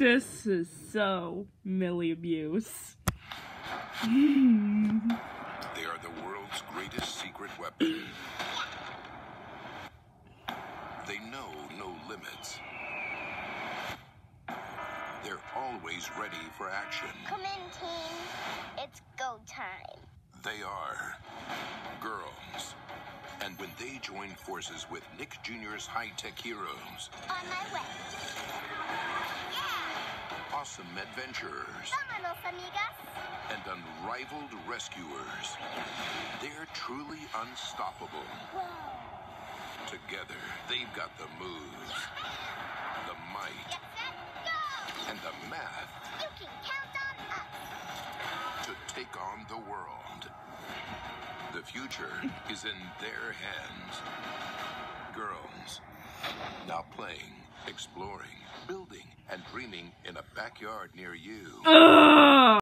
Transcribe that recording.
This is so Milli abuse. They are the world's greatest secret weapon. They know no limits. They're always ready for action. Come in, team. It's go time. They are girls. And when they join forces with Nick Jr.'s high-tech heroes, On my awesome adventurers, Vámonos, amigas. and unrivaled rescuers, they're truly unstoppable. Whoa. Together, they've got the moves, the might, Get set, go! and the math You can count on us. to take on the world. The future is in their hands. Girls, now playing, exploring, building, and dreaming in a backyard near you.